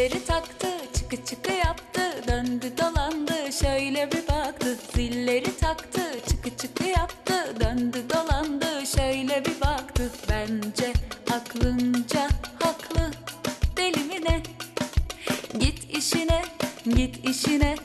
Zilleri taktı, çıkı çıkı yaptı, döndü dolandı, şöyle bir baktı. Zilleri taktı, çıkı çıkı yaptı, döndü dolandı, şöyle bir baktı. Bence aklınca haklı, deli mi ne? Git işine, git işine,